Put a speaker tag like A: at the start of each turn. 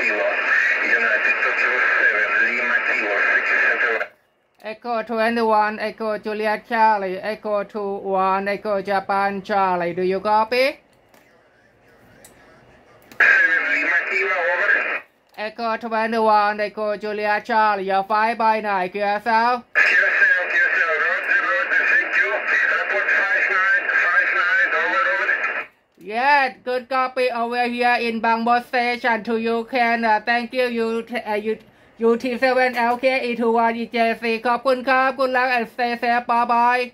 A: Kilo, United Tokyo 7, Lima Kilo, 6
B: Echo 21 Echo Juliet Charlie Echo 21 Echo Japan Charlie. Do you copy?
A: 7, Lima Kilo.
B: Echo 21 Echo Juliet Charlie. Your 5 by 9 clear south
A: QSL, QSL,
B: Yes, good copy over here in Bangbo Station to you can uh, thank you you uh, you UT7 LK E21 EJC ขอบคุณครับคุณรัก and stay safe bye bye